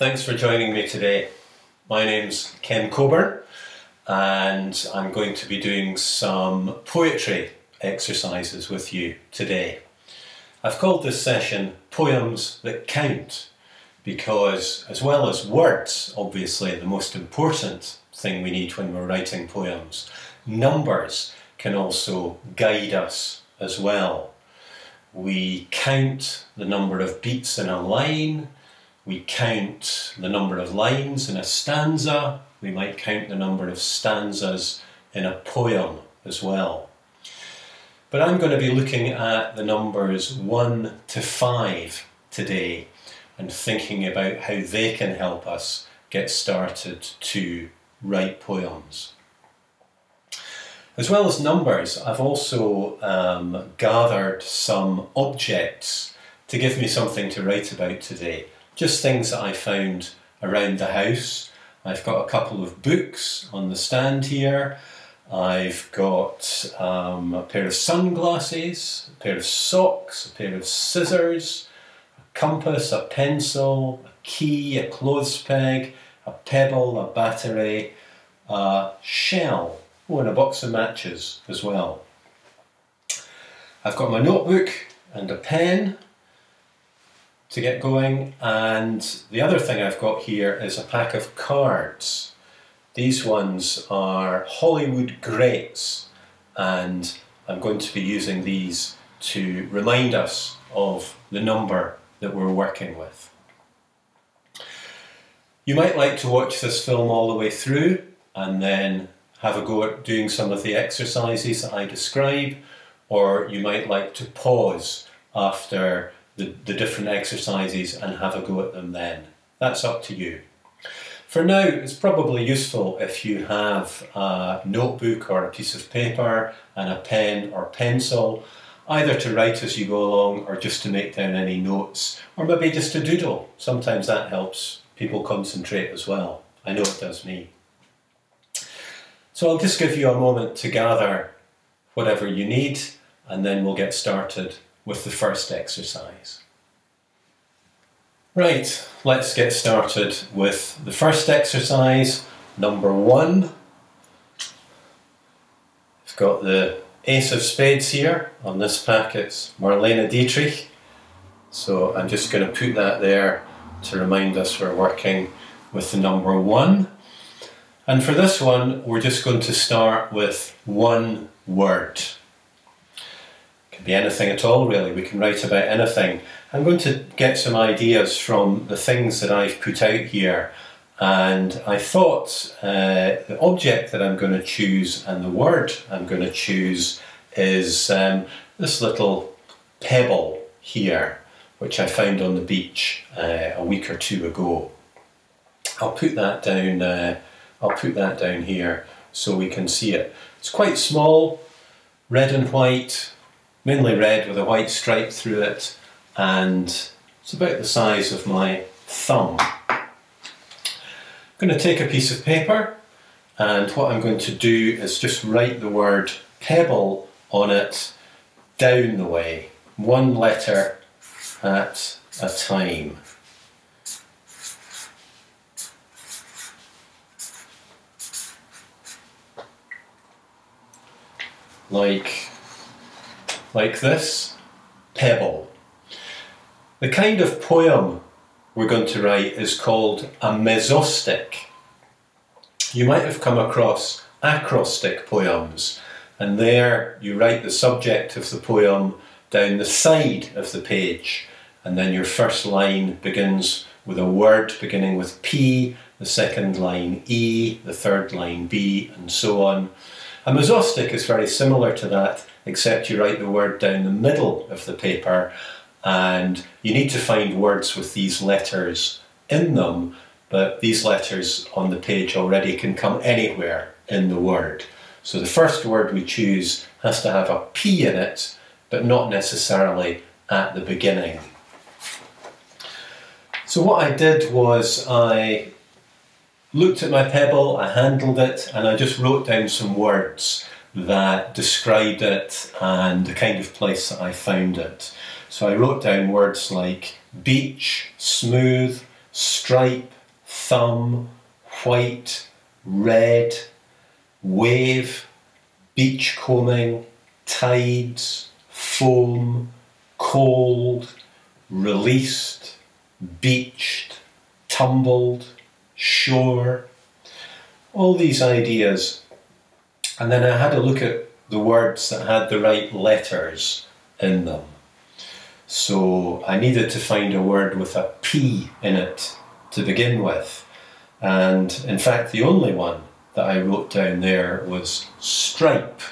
Thanks for joining me today. My name's Ken Cockburn and I'm going to be doing some poetry exercises with you today. I've called this session Poems That Count because as well as words, obviously the most important thing we need when we're writing poems, numbers can also guide us as well. We count the number of beats in a line, we count the number of lines in a stanza, we might count the number of stanzas in a poem as well. But I'm going to be looking at the numbers 1 to 5 today and thinking about how they can help us get started to write poems. As well as numbers, I've also um, gathered some objects to give me something to write about today just things that I found around the house. I've got a couple of books on the stand here. I've got um, a pair of sunglasses, a pair of socks, a pair of scissors, a compass, a pencil, a key, a clothes peg, a pebble, a battery, a shell, oh, and a box of matches as well. I've got my notebook and a pen to get going. And the other thing I've got here is a pack of cards. These ones are Hollywood greats, and I'm going to be using these to remind us of the number that we're working with. You might like to watch this film all the way through and then have a go at doing some of the exercises that I describe, or you might like to pause after the, the different exercises and have a go at them then. That's up to you. For now, it's probably useful if you have a notebook or a piece of paper and a pen or pencil, either to write as you go along or just to make down any notes, or maybe just to doodle. Sometimes that helps people concentrate as well. I know it does me. So I'll just give you a moment to gather whatever you need and then we'll get started with the first exercise. Right, let's get started with the first exercise, number one. I've got the Ace of Spades here on this pack, it's Marlene Dietrich. So I'm just going to put that there to remind us we're working with the number one. And for this one, we're just going to start with one word be anything at all really, we can write about anything. I'm going to get some ideas from the things that I've put out here and I thought uh, the object that I'm going to choose and the word I'm going to choose is um, this little pebble here which I found on the beach uh, a week or two ago. I'll put that down uh, I'll put that down here so we can see it. It's quite small, red and white, mainly red with a white stripe through it and it's about the size of my thumb. I'm going to take a piece of paper and what I'm going to do is just write the word pebble on it down the way, one letter at a time. Like like this, pebble. The kind of poem we're going to write is called a mesostic. You might have come across acrostic poems, and there you write the subject of the poem down the side of the page, and then your first line begins with a word beginning with P, the second line E, the third line B, and so on. A mesostic is very similar to that, except you write the word down the middle of the paper and you need to find words with these letters in them, but these letters on the page already can come anywhere in the word. So the first word we choose has to have a P in it, but not necessarily at the beginning. So what I did was I looked at my pebble, I handled it, and I just wrote down some words that described it and the kind of place that I found it. So I wrote down words like beach, smooth, stripe, thumb, white, red, wave, beachcombing, tides, foam, cold, released, beached, tumbled, shore, all these ideas. And then I had a look at the words that had the right letters in them. So I needed to find a word with a P in it to begin with. And in fact, the only one that I wrote down there was stripe.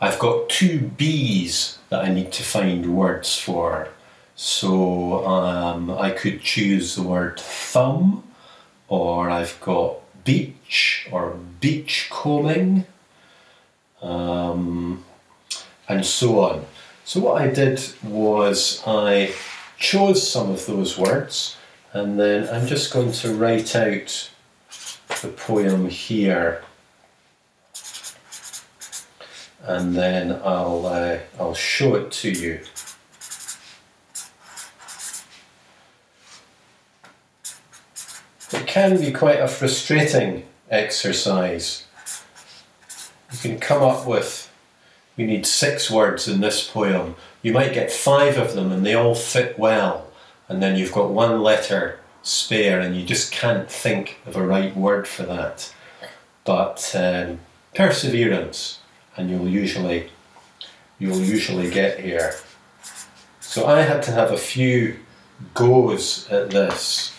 I've got two B's that I need to find words for. So um, I could choose the word thumb, or I've got beach or beach combing, um, and so on. So what I did was I chose some of those words and then I'm just going to write out the poem here and then I'll, uh, I'll show it to you. It can be quite a frustrating exercise. You can come up with, you need six words in this poem. You might get five of them and they all fit well and then you've got one letter spare and you just can't think of a right word for that. But um, perseverance and you'll usually you'll usually get here. So I had to have a few goes at this.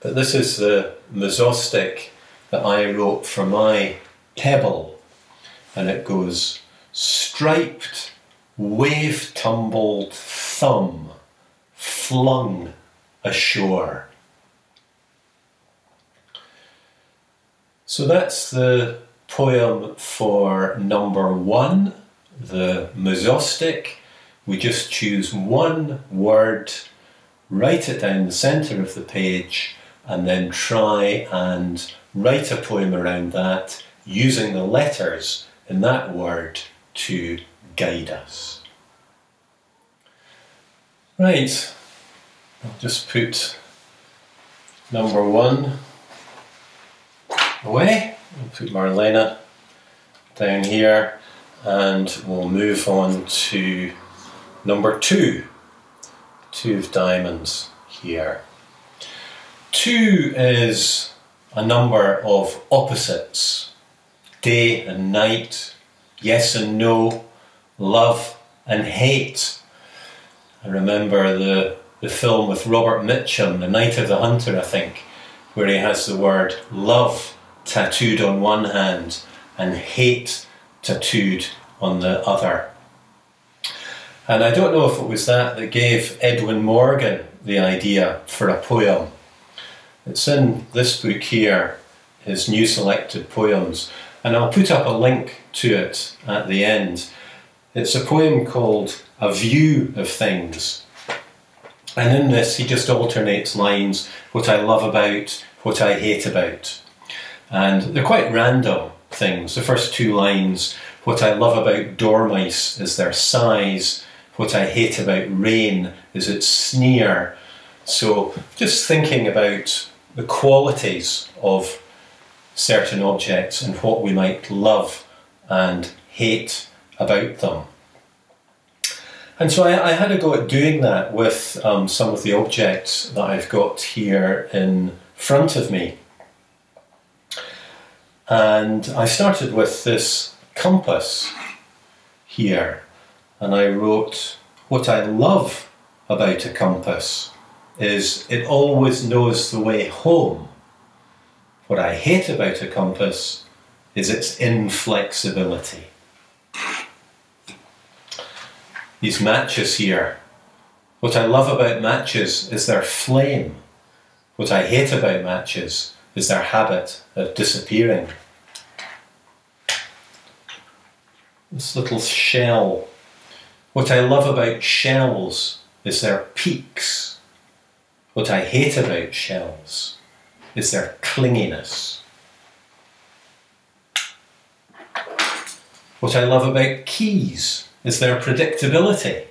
But this is the mesostic that I wrote for my pebble and it goes striped wave tumbled thumb flung ashore. So that's the poem for number one, the mesostic. We just choose one word, write it down the centre of the page, and then try and write a poem around that using the letters in that word to guide us. Right, I'll just put number one away. I'll put Marlene down here and we'll move on to number two. Two of diamonds here. Two is a number of opposites day and night, yes and no, love and hate. I remember the, the film with Robert Mitchum, The Night of the Hunter, I think, where he has the word love tattooed on one hand and hate tattooed on the other. And I don't know if it was that that gave Edwin Morgan the idea for a poem. It's in this book here, his new selected poems, and I'll put up a link to it at the end. It's a poem called A View of Things. And in this, he just alternates lines what I love about, what I hate about. And they're quite random things. The first two lines what I love about dormice is their size, what I hate about rain is its sneer. So, just thinking about the qualities of certain objects and what we might love and hate about them. And so I, I, had a go at doing that with um, some of the objects that I've got here in front of me. And I started with this compass here, and I wrote, What I love about a compass is it always knows the way home. What I hate about a compass is its inflexibility these matches here. What I love about matches is their flame. What I hate about matches is their habit of disappearing. This little shell. What I love about shells is their peaks. What I hate about shells is their clinginess. What I love about keys is their predictability.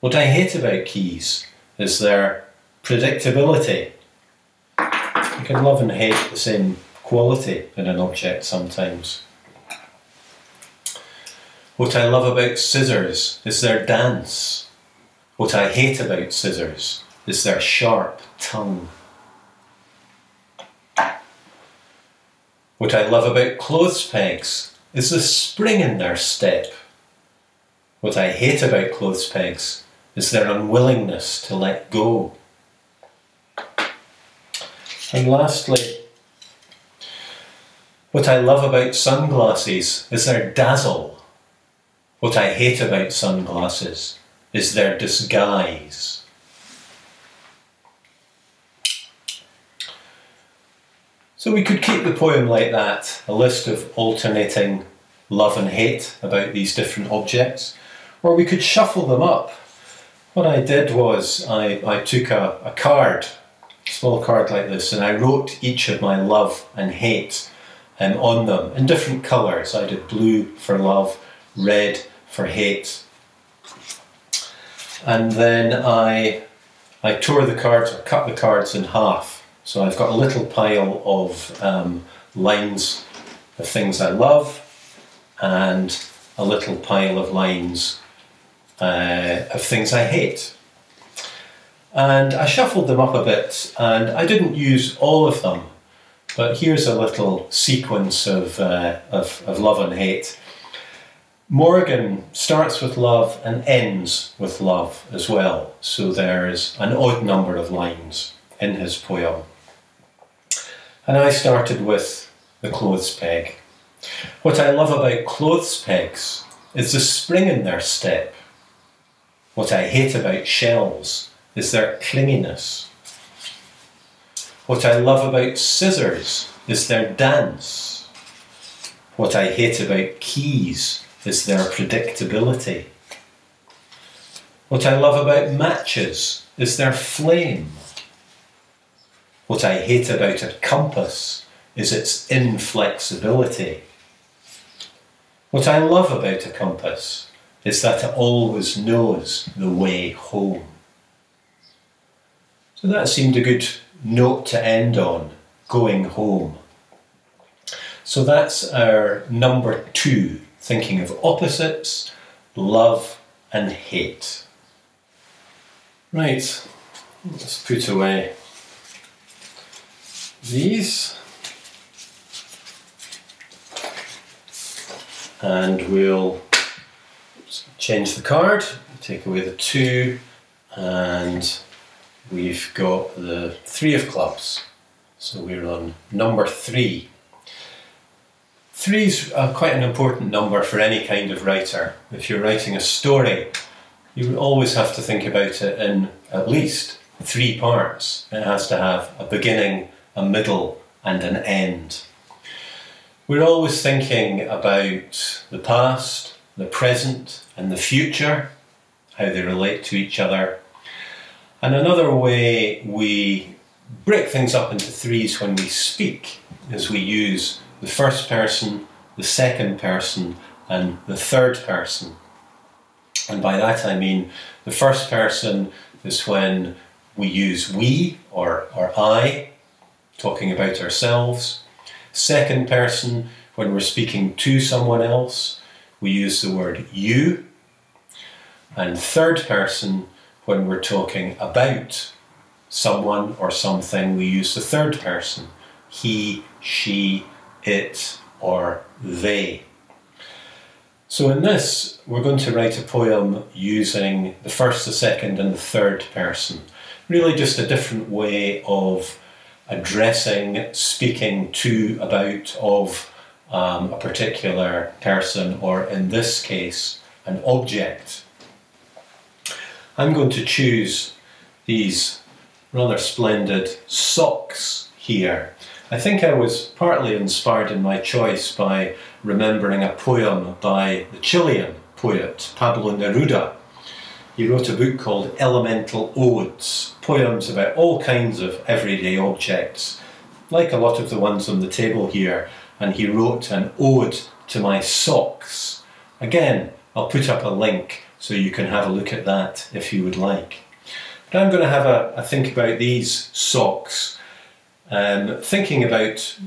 What I hate about keys is their predictability. You can love and hate the same quality in an object sometimes. What I love about scissors is their dance. What I hate about scissors is their sharp tongue. What I love about clothes pegs is the spring in their step. What I hate about clothes pegs is their unwillingness to let go. And lastly, what I love about sunglasses is their dazzle. What I hate about sunglasses is their disguise. So we could keep the poem like that, a list of alternating love and hate about these different objects, or we could shuffle them up. What I did was I, I took a, a card, a small card like this, and I wrote each of my love and hate um, on them in different colours. I did blue for love, red for hate. And then I, I tore the cards, or cut the cards in half. So I've got a little pile of um, lines of things I love and a little pile of lines uh, of things I hate. And I shuffled them up a bit and I didn't use all of them, but here's a little sequence of, uh, of, of love and hate. Morgan starts with love and ends with love as well, so there's an odd number of lines in his poem. And I started with the clothes peg. What I love about clothes pegs is the spring in their step. What I hate about shells is their clinginess. What I love about scissors is their dance. What I hate about keys is their predictability. What I love about matches is their flame. What I hate about a compass is its inflexibility. What I love about a compass is that it always knows the way home. So that seemed a good note to end on, going home. So that's our number two thinking of opposites, love and hate. Right, let's put away these and we'll change the card, take away the two and we've got the three of clubs. So we're on number three. Three is quite an important number for any kind of writer. If you're writing a story, you always have to think about it in at least three parts. It has to have a beginning, a middle, and an end. We're always thinking about the past, the present, and the future, how they relate to each other. And another way we break things up into threes when we speak is we use the first person, the second person, and the third person. And by that I mean the first person is when we use we or, or I, talking about ourselves. Second person, when we're speaking to someone else, we use the word you. And third person, when we're talking about someone or something, we use the third person he, she, it, or they. So in this, we're going to write a poem using the first, the second, and the third person. Really just a different way of addressing, speaking to, about, of um, a particular person, or in this case, an object. I'm going to choose these rather splendid socks here. I think I was partly inspired in my choice by remembering a poem by the Chilean poet Pablo Neruda. He wrote a book called Elemental Odes, poems about all kinds of everyday objects, like a lot of the ones on the table here, and he wrote an ode to my socks. Again, I'll put up a link So you can have a look at that if you would like. But I'm going to have a, a think about these socks, um, thinking about,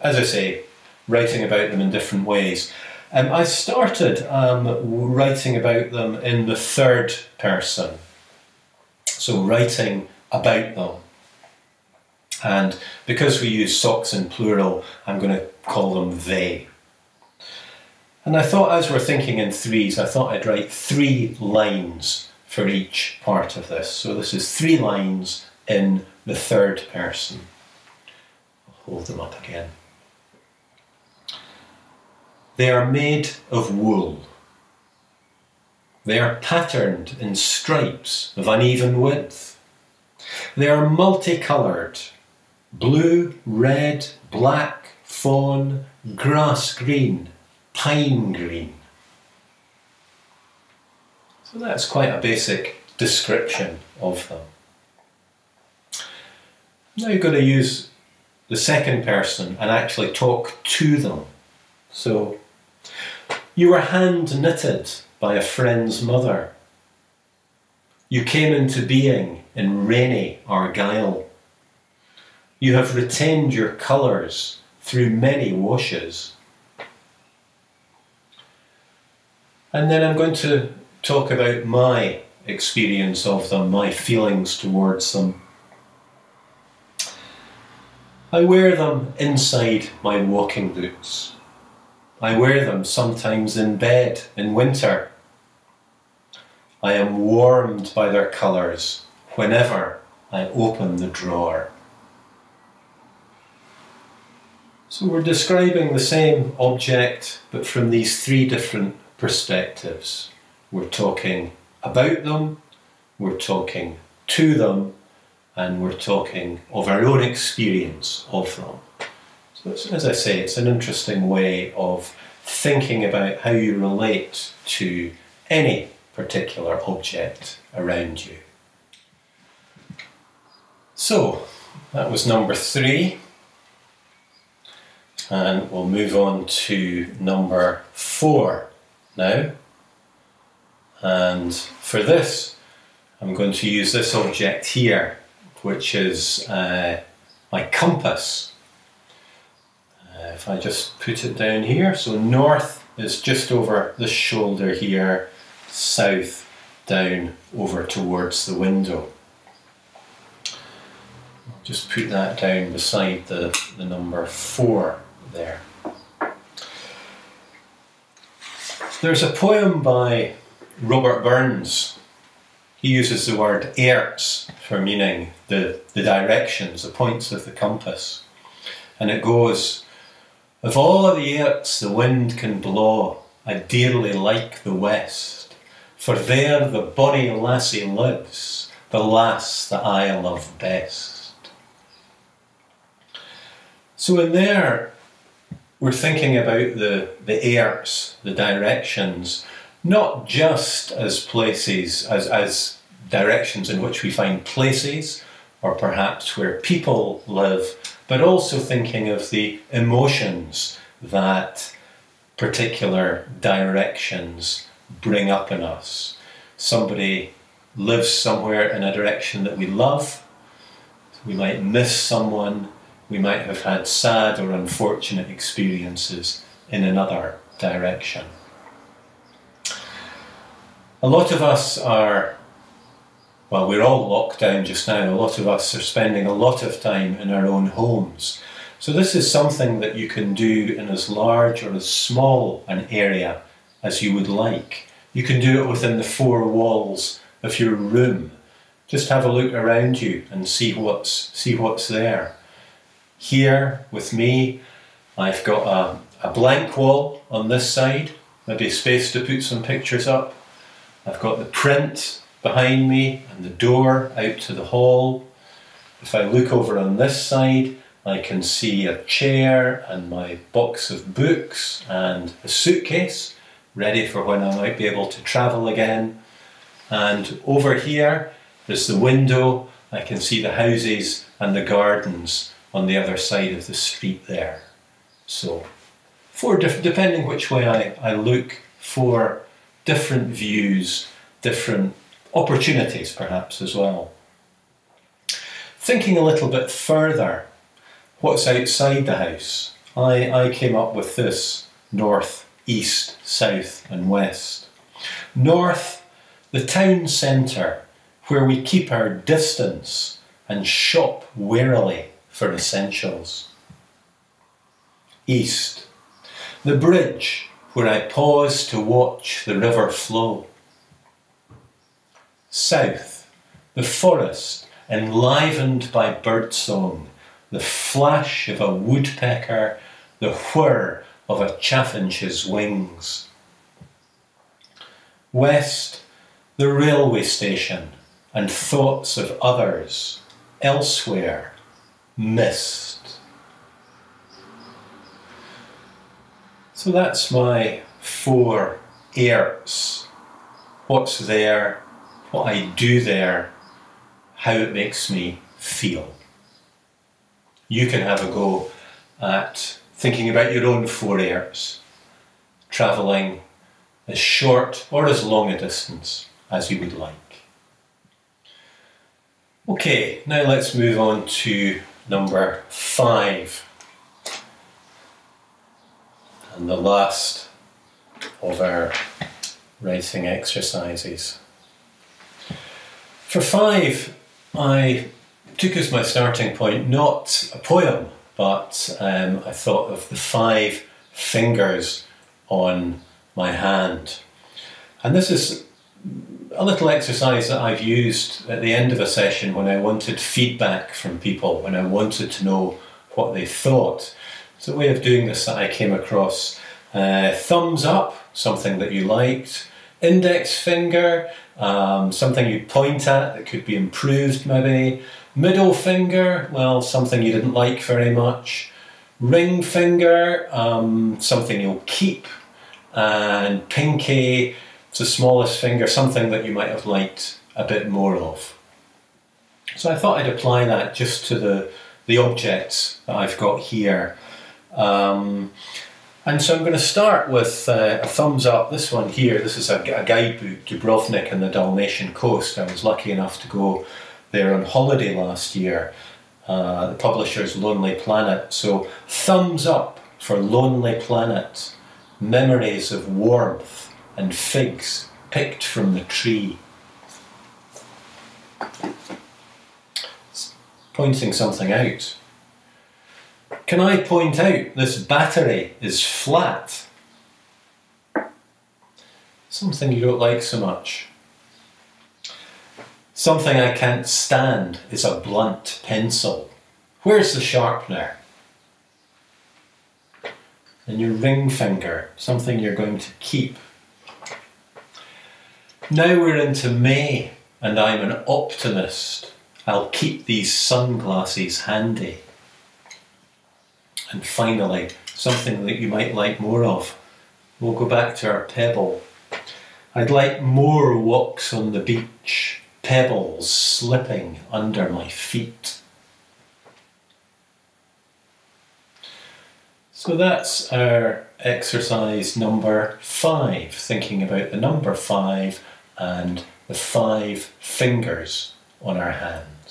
as I say, writing about them in different ways. Um, I started um, writing about them in the third person, so writing about them. And because we use socks in plural, I'm going to call them they. And I thought, as we're thinking in threes, I thought I'd write three lines for each part of this. So this is three lines in the third person. I'll hold them up again. They are made of wool. They are patterned in stripes of uneven width. They are multicoloured blue, red, black, fawn, grass green, pine green. So that's quite a basic description of them. Now you're going to use the second person and actually talk to them. So you were hand knitted by a friend's mother. You came into being in rainy Argyll. You have retained your colours through many washes. And then I'm going to talk about my experience of them, my feelings towards them. I wear them inside my walking boots. I wear them sometimes in bed in winter. I am warmed by their colours whenever I open the drawer. So we're describing the same object but from these three different perspectives. We're talking about them, we're talking to them, and we're talking of our own experience of them. So, as I say, it's an interesting way of thinking about how you relate to any particular object around you. So, that was number three. And we'll move on to number four now. And for this, I'm going to use this object here, which is uh, my compass. Uh, if I just put it down here, so north is just over the shoulder here, south down over towards the window. I'll just put that down beside the, the number four there. There's a poem by Robert Burns. He uses the word airts for meaning the, the directions, the points of the compass. And it goes, Of all the airts the wind can blow, I dearly like the west. For there the bonny lassie lives, the lass that I love best. So in there, we're thinking about the, the airts, the directions, not just as places, as, as directions in which we find places, or perhaps where people live, but also thinking of the emotions that particular directions bring up in us. Somebody lives somewhere in a direction that we love, we might miss someone we might have had sad or unfortunate experiences in another direction. A lot of us are, well, we're all locked down just now. A lot of us are spending a lot of time in our own homes. So, this is something that you can do in as large or as small an area as you would like. You can do it within the four walls of your room. Just have a look around you and see what's, see what's there. Here with me, I've got a, a blank wall on this side, maybe space to put some pictures up. I've got the print behind me and the door out to the hall. If I look over on this side, I can see a chair and my box of books and a suitcase ready for when I might be able to travel again. And over here, there's the window. I can see the houses and the gardens on the other side of the street there. So, four different, depending which way I, I look, four different views different opportunities perhaps as well. Thinking a little bit further, what's outside the house? I, I came up with this north, east, south, and west. North, the town centre, where we keep our distance and shop warily for essentials. East, the bridge where I pause to watch the river flow. South, the forest enlivened by birdsong, the flash of a woodpecker, the whir of a chaffinch's wings. West, the railway station and thoughts of others, elsewhere, missed. So that's my four airts. What's there, what I do there, how it makes me feel. You can have a go at thinking about your own four airts, travelling as short or as long a distance as you would like. Okay, now let's move on to number five. And the last of our writing exercises. For five, I took as my starting point not a poem, but um, I thought of the five fingers on my hand. And this is a little exercise that I've used at the end of a session when I wanted feedback from people, when I wanted to know what they thought. It's a way of doing this that I came across. Uh, thumbs up, something that you liked. Index finger, um, something you point at that could be improved maybe. Middle finger, well, something you didn't like very much. Ring finger, um, something you'll keep. And pinky, it's the smallest finger, something that you might have liked a bit more of. So I thought I'd apply that just to the, the objects that I've got here. Um, and so I'm going to start with uh, a thumbs up. This one here, this is a, a guidebook, Dubrovnik and the Dalmatian coast. I was lucky enough to go there on holiday last year. Uh, the publisher's Lonely Planet. So thumbs up for Lonely Planet. Memories of warmth and figs picked from the tree. It's pointing something out. Can I point out this battery is flat? Something you don't like so much. Something I can't stand is a blunt pencil. Where's the sharpener? And your ring finger, something you're going to keep now we're into May, and I'm an optimist. I'll keep these sunglasses handy. And finally, something that you might like more of. We'll go back to our pebble. I'd like more walks on the beach, pebbles slipping under my feet. So that's our exercise number five, thinking about the number five and the five fingers on our hands.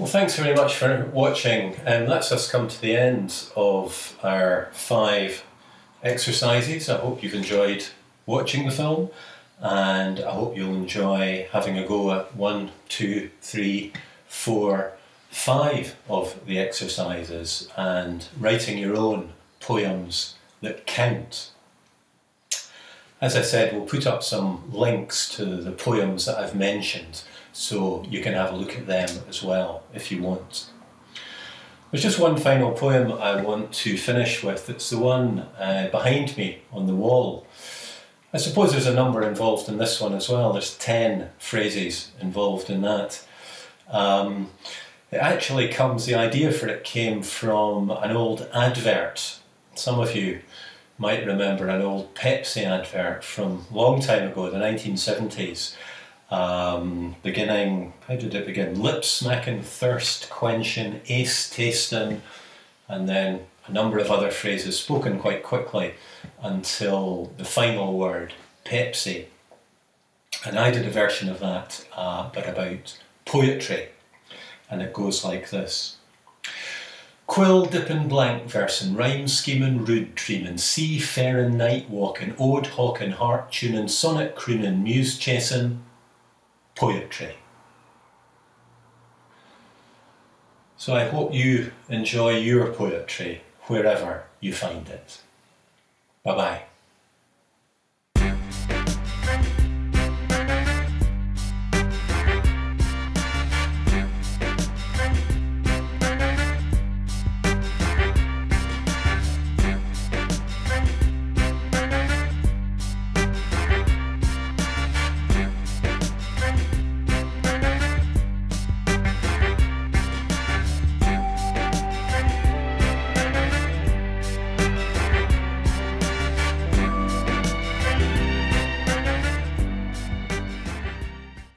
Well, thanks very much for watching, and that's us come to the end of our five exercises. I hope you've enjoyed watching the film, and I hope you'll enjoy having a go at one, two, three, four, five of the exercises and writing your own poems that count as I said, we'll put up some links to the poems that I've mentioned so you can have a look at them as well if you want. There's just one final poem I want to finish with. It's the one uh, behind me on the wall. I suppose there's a number involved in this one as well. There's 10 phrases involved in that. Um, it actually comes, the idea for it came from an old advert. Some of you might remember an old Pepsi advert from a long time ago, the 1970s. Um, beginning, how did it begin? Lip smacking, thirst quenching, ace tasting, and then a number of other phrases spoken quite quickly until the final word, Pepsi. And I did a version of that, uh, but about poetry. And it goes like this. Quill dippin' blank versin', rhyme schemin', rude dreamin', sea farin', night walkin', ode hawkin', heart tunin', sonnet croonin', muse chasin', poetry. So I hope you enjoy your poetry wherever you find it. Bye bye.